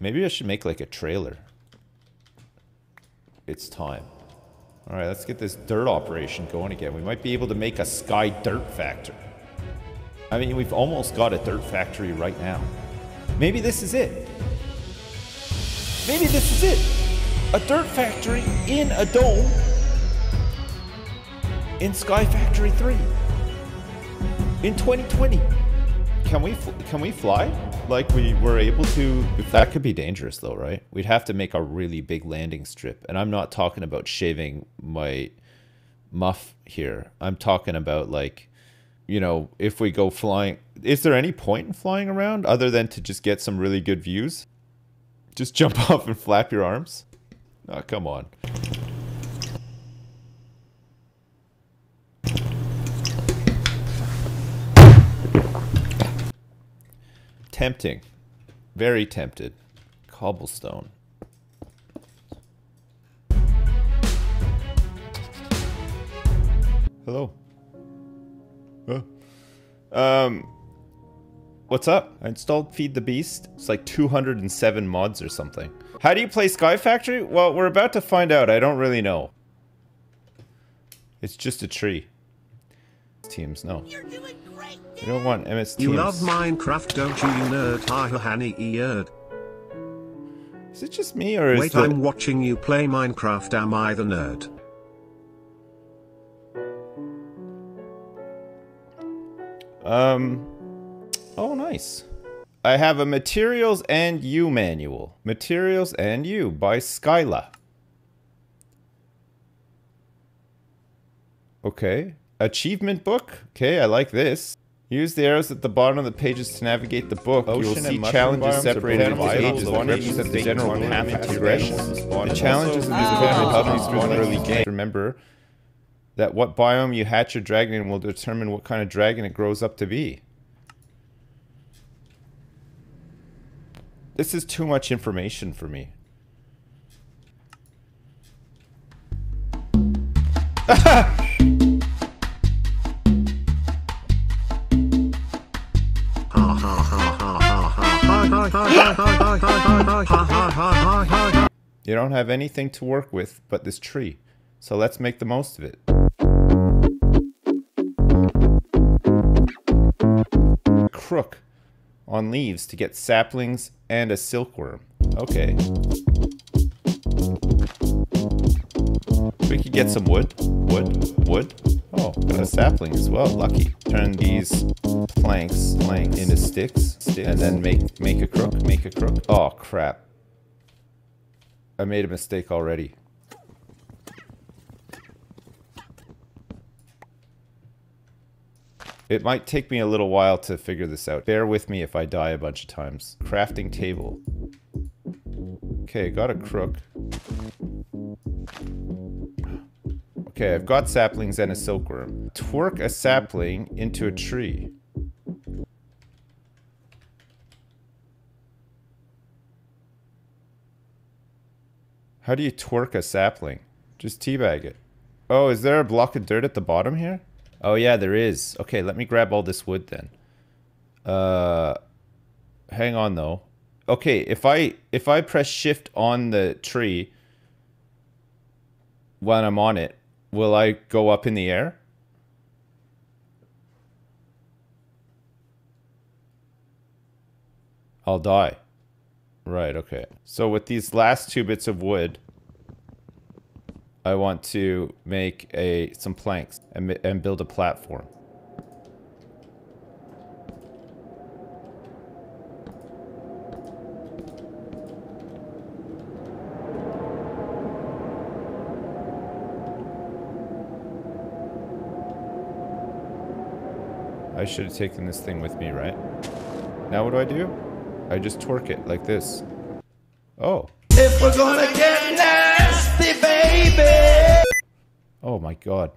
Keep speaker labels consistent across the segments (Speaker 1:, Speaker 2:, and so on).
Speaker 1: Maybe I should make like a trailer. It's time. All right, let's get this dirt operation going again. We might be able to make a sky dirt factory. I mean, we've almost got a dirt factory right now. Maybe this is it. Maybe this is it. A dirt factory in a dome in Sky Factory 3 in 2020. Can we can we fly like we were able to? That could be dangerous though, right? We'd have to make a really big landing strip, and I'm not talking about shaving my muff here. I'm talking about like, you know, if we go flying. Is there any point in flying around other than to just get some really good views? Just jump off and flap your arms? Oh, come on. Tempting. Very tempted. Cobblestone. Hello. Huh? Um, what's up? I installed Feed the Beast. It's like 207 mods or something. How do you play Sky Factory? Well, we're about to find out. I don't really know. It's just a tree. Teams, no. We don't want MS Teams.
Speaker 2: You love Minecraft, don't you, you nerd? Hi, honey, nerd.
Speaker 1: Is it just me, or is
Speaker 2: Wait,
Speaker 1: the...
Speaker 2: I'm watching you play Minecraft. Am I the nerd?
Speaker 1: Um. Oh, nice. I have a Materials and You manual. Materials and You by Skyla. Okay. Achievement book. Okay, I like this. Use the arrows at the bottom of the pages to navigate the book. you will see challenges separated into stages that represent the general path of progression. The challenges of these events will help you through the early game. Remember that what biome you hatch your dragon in will determine what kind of dragon it grows up to be. This is too much information for me. You don't have anything to work with but this tree, so let's make the most of it. Crook on leaves to get saplings and a silkworm. Okay. We could get some wood. Wood. Wood. Oh, got a sapling as well. Lucky. Turn these planks, planks into sticks, sticks, and then make make a crook. Make a crook. Oh crap! I made a mistake already. It might take me a little while to figure this out. Bear with me if I die a bunch of times. Crafting table. Okay, got a crook. Okay, I've got saplings and a silkworm. Twerk a sapling into a tree. How do you twerk a sapling? Just teabag it. Oh, is there a block of dirt at the bottom here? Oh yeah, there is. Okay, let me grab all this wood then. Uh, hang on though. Okay, if I if I press shift on the tree when I'm on it, will I go up in the air? I'll die. Right, okay. So with these last two bits of wood, I want to make a some planks and, and build a platform. Should have taken this thing with me, right? Now what do I do? I just torque it like this. Oh.
Speaker 3: If we're gonna get nasty, baby.
Speaker 1: Oh my god.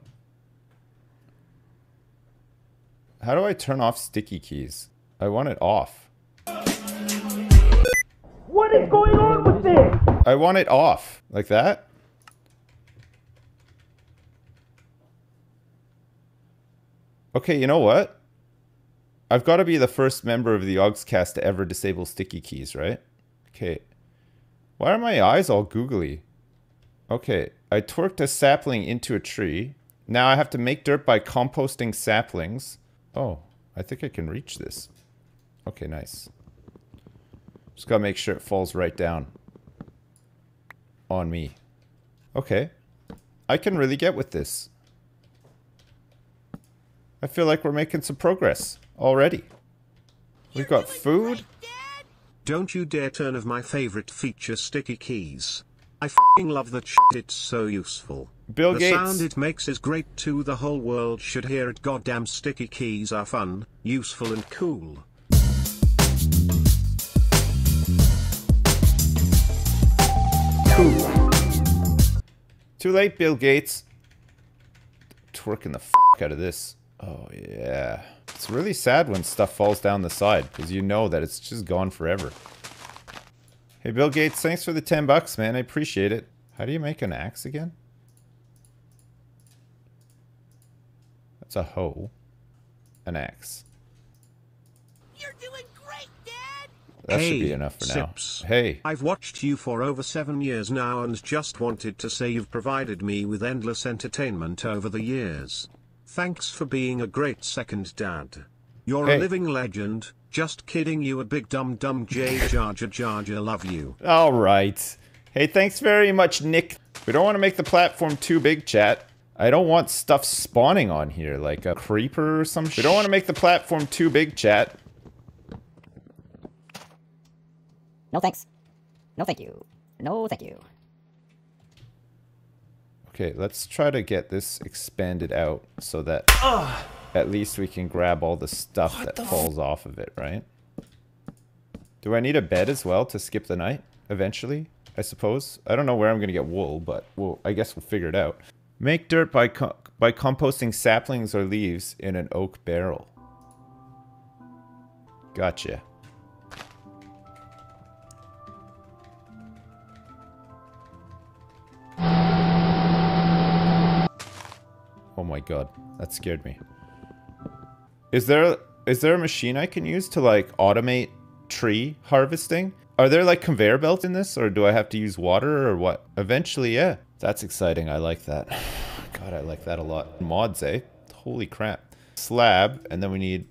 Speaker 1: How do I turn off sticky keys? I want it off.
Speaker 3: What is going on with this?
Speaker 1: I want it off. Like that? Okay, you know what? I've got to be the first member of the Yogscast to ever disable sticky keys, right? Okay. Why are my eyes all googly? Okay, I twerked a sapling into a tree. Now I have to make dirt by composting saplings. Oh, I think I can reach this. Okay, nice. Just gotta make sure it falls right down. On me. Okay. I can really get with this. I feel like we're making some progress already. We've got food.
Speaker 2: Don't you dare turn of my favorite feature sticky keys. I fing love that shit, it's so useful.
Speaker 1: Bill
Speaker 2: the
Speaker 1: Gates.
Speaker 2: sound it makes is great too the whole world should hear it goddamn sticky keys are fun, useful and cool.
Speaker 1: Too late, Bill Gates. Twerking the f out of this. Oh, yeah. It's really sad when stuff falls down the side, because you know that it's just gone forever. Hey, Bill Gates, thanks for the 10 bucks, man. I appreciate it. How do you make an axe again? That's a hoe. An axe.
Speaker 3: You're doing great, Dad!
Speaker 1: That
Speaker 2: hey,
Speaker 1: should be enough for
Speaker 2: Sips.
Speaker 1: now. Hey.
Speaker 2: I've watched you for over seven years now and just wanted to say you've provided me with endless entertainment over the years. Thanks for being a great second dad. You're
Speaker 1: Hey.
Speaker 2: a living legend. Just kidding, you a big dumb dumb J Jar Jar Jar Jar love you.
Speaker 1: All right. Hey, thanks very much, Nick. We don't want to make the platform too big, chat. I don't want stuff spawning on here, like a creeper or some shit. We don't want to make the platform too big, chat.
Speaker 4: No thanks. No thank you. No thank you.
Speaker 1: Okay, let's try to get this expanded out so that at least we can grab all the stuff that falls off of it, right? Do I need a bed as well to skip the night eventually? I suppose. I don't know where I'm going to get wool, but we'll, I guess we'll figure it out. Make dirt by co by composting saplings or leaves in an oak barrel. Gotcha. God, that scared me. Is there is there a machine I can use to like automate tree harvesting? Are there like conveyor belts in this or do I have to use water or what? Eventually, yeah. That's exciting. I like that. God, I like that a lot. Mods, eh? Holy crap. Slab and then we need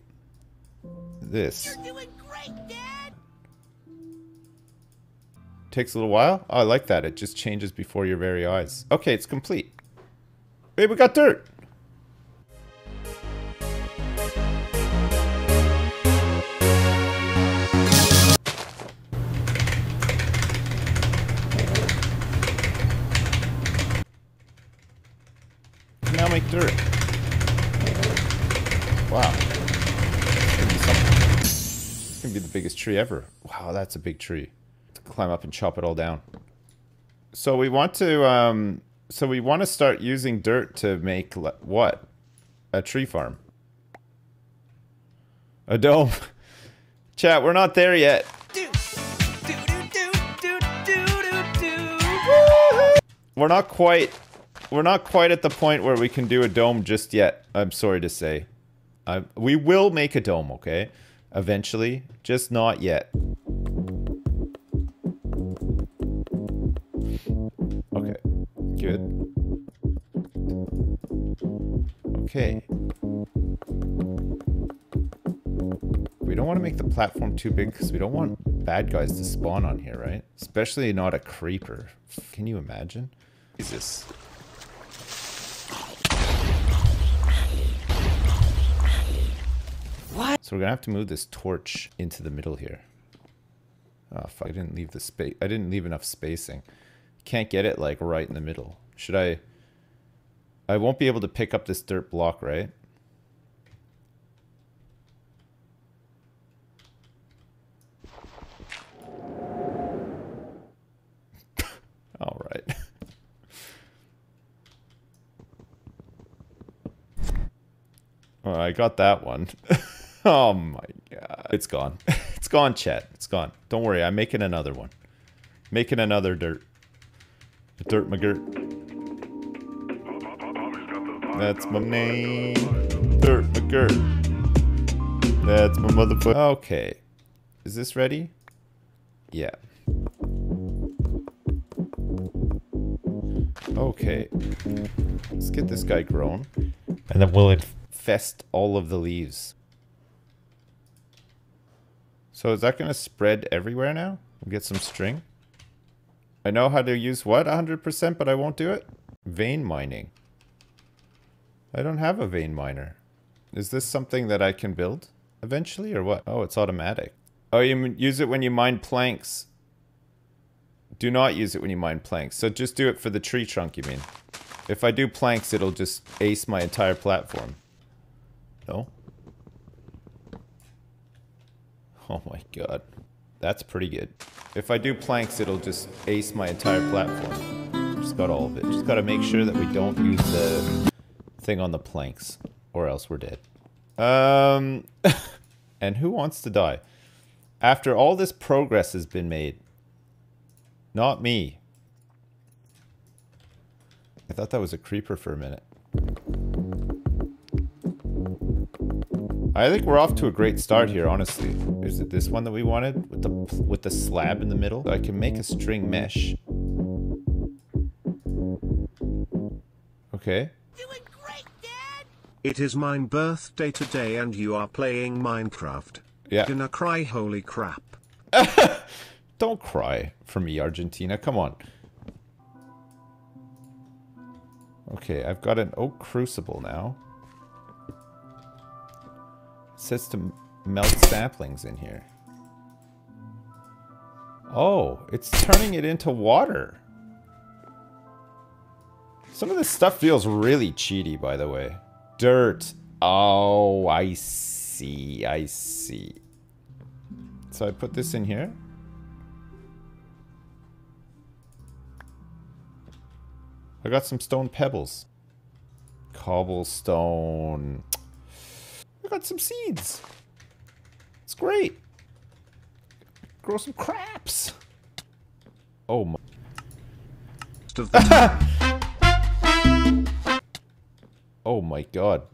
Speaker 1: this.
Speaker 3: You're doing great, Dad!
Speaker 1: Takes a little while. Oh, I like that. It just changes before your very eyes. Okay, it's complete. Hey, we got dirt. Dirt. Wow. It's gonna be something. It's gonna be the biggest tree ever. Wow, that's a big tree. To climb up and chop it all down. So we want to, um, so we want to start using dirt to make what? A tree farm. A dome. Chat, we're not there yet. We're not quite, we're not quite at the point where we can do a dome just yet. I'm sorry to say. I, we will make a dome, okay? Eventually, just not yet. Okay, good. Okay. We don't want to make the platform too big because we don't want bad guys to spawn on here, right? Especially not a creeper. Can you imagine? Jesus. So we're gonna have to move this torch into the middle here. Oh fuck! I didn't leave the space. I didn't leave enough spacing. Can't get it like right in the middle. Should I? I won't be able to pick up this dirt block, right? All right. Oh, I got that one. oh my god. It's gone. It's gone, chat. It's gone. Don't worry, I'm making another one. Making another dirt. Dirt McGirt. That's my name. Dirt McGirt. That's my motherfucker. Okay. Is this ready? Yeah. Okay. Let's get this guy grown. And then we'll infest all of the leaves. So is that going to spread everywhere now? We'll get some string. I know how to use what 100%, but I won't do it? Vein mining. I don't have a vein miner. Is this something that I can build eventually or what? Oh, it's automatic. Oh, you use it when you mine planks. Do not use it when you mine planks. So just do it for the tree trunk, you mean? If I do planks, it'll just ace my entire platform. No? Oh my god. That's pretty good. If I do planks, it'll just ace my entire platform. Just got all of it. Just gotta make sure that we don't use the thing on the planks. Or else we're dead. Um, and who wants to die? After all this progress has been made. Not me. I thought that was a creeper for a minute. I think we're off to a great start here, honestly. Is it this one that we wanted? With the with the slab in the middle? I can make a string mesh. Okay.
Speaker 3: Doing great, Dad!
Speaker 2: It is mine birthday today and you are playing Minecraft.
Speaker 1: Yeah.
Speaker 2: Gonna cry holy crap.
Speaker 1: Don't cry for me, Argentina. Come on. Okay, I've got an oak crucible now. It says to m- melt saplings in here. Oh, it's turning it into water. Some of this stuff feels really cheaty, by the way. Dirt. Oh, I see. I see. So I put this in here. I got some stone pebbles. Cobblestone. I got some seeds. Great. Grow some craps. Oh my.
Speaker 2: Most of the time,
Speaker 1: Oh my god.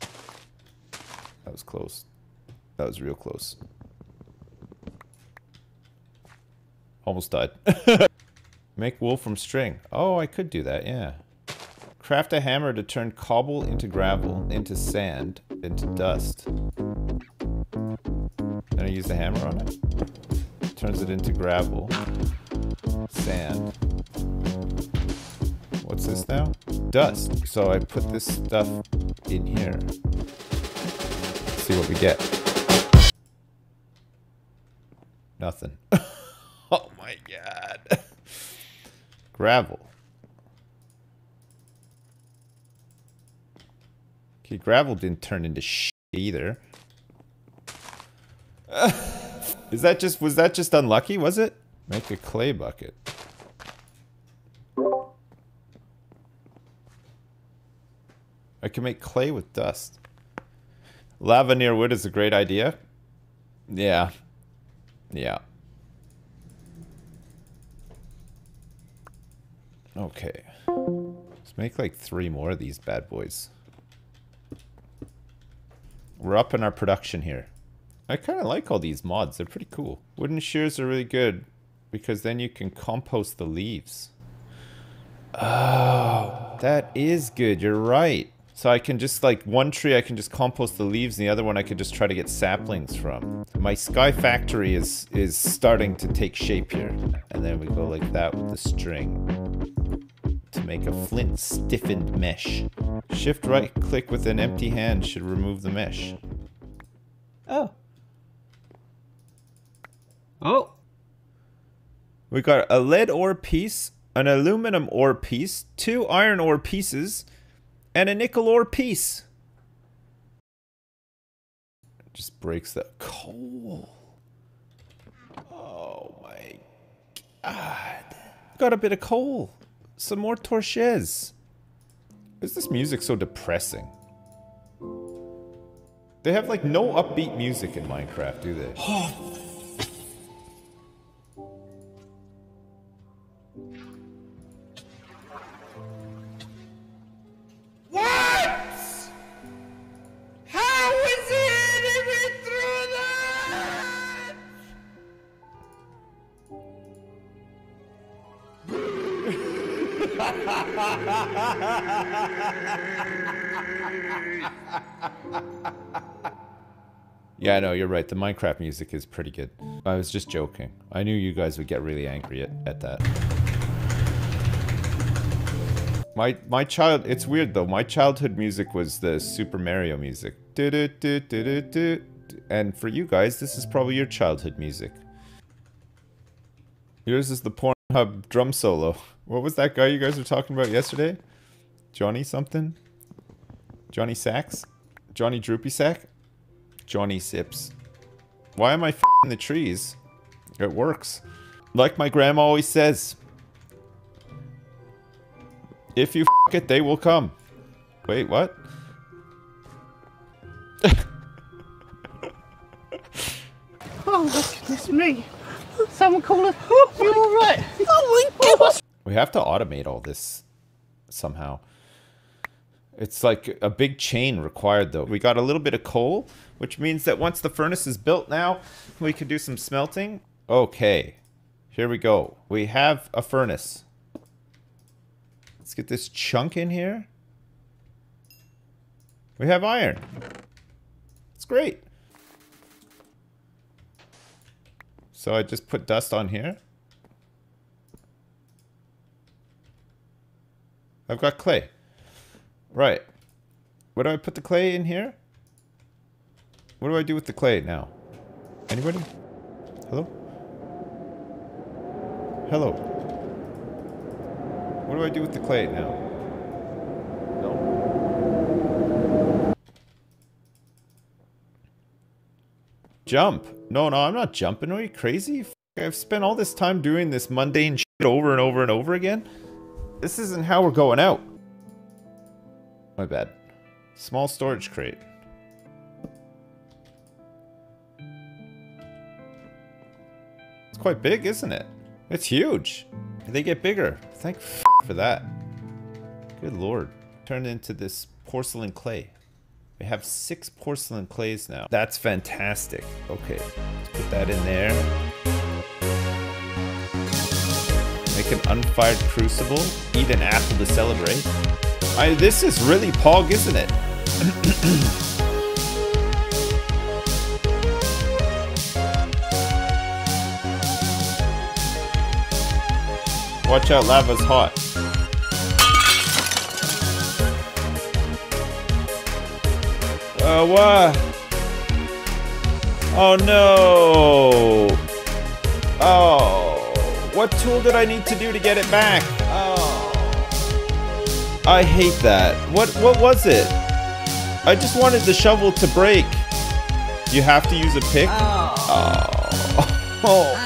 Speaker 1: That was close. That was real close. Almost died. Make wool from string. Oh, I could do that, yeah. Craft a hammer to turn cobble into gravel, into sand, into dust. I use the hammer on it. Turns it into gravel, sand. What's this now? Dust. So I put this stuff in here. see what we get. Nothing. oh my god. Gravel. Okay, gravel didn't turn into shit either. Is that just was that just unlucky, was it? Make a clay bucket. I can make clay with dust. Lava near wood is a great idea. Yeah. Yeah. Okay. Let's make like three more of these bad boys. We're up in our production here. I kind of like all these mods. They're pretty cool. Wooden shears are really good because then you can compost the leaves. Oh, that is good. You're right. So I can just like one tree I can just compost the leaves and the other one I could just try to get saplings from. My sky factory is is starting to take shape here. And then we go like that with the string to make a flint stiffened mesh. Shift right click with an empty hand should remove the mesh. Oh.
Speaker 5: Oh,
Speaker 1: We got a lead ore piece, an aluminum ore piece, two iron ore pieces, and a nickel ore piece. Just breaks the coal. Oh my god. Got a bit of coal. Some more torches. Is this music so depressing? They have like no upbeat music in Minecraft, do they?
Speaker 3: Oh,
Speaker 1: Yeah, no, you're right. The Minecraft music is pretty good. I was just joking. I knew you guys would get really angry at, at that. My my child it's weird though. My childhood music was the Super Mario music. And for you guys, this is probably your childhood music. Yours is the Pornhub drum solo. What was that guy you guys were talking about yesterday? Johnny something? Johnny Sacks? Johnny Droopy Sack? Johnny Sips. Why am I f***ing the trees? It works. Like my grandma always says. If you f*** it, they will come. Wait, what?
Speaker 5: Oh, goodness me. Someone call us. You alright? Oh my oh, god.
Speaker 1: We have to automate all this somehow. It's like a big chain required though. We got a little bit of coal, which means that once the furnace is built now, we can do some smelting. Okay, here we go. We have a furnace. Let's get this chunk in here. We have iron. It's great. So I just put dust on here. I've got clay. Right. What do I put the clay in here? What do I do with the clay now? Anybody? Hello? Hello. What do I do with the clay now? No. Jump. No, no, I'm not jumping. Are you crazy? I've spent all this time doing this mundane shit over and over and over again. This isn't how we're going out. My bad. Small storage crate. It's quite big, isn't it? It's huge. They get bigger. Thank for that. Good lord. Turned into this porcelain clay. We have six porcelain clays now. That's fantastic. Okay, let's put that in there. Make an unfired crucible. Eat an apple to celebrate. I, this is really Pog, isn't it? Watch out, lava's hot. Oh, what? Oh, no. Oh. What tool did I need to do to get it back? Oh. I hate that. What what was it? I just wanted the shovel to break. You have to use a pick? Oh. oh. oh.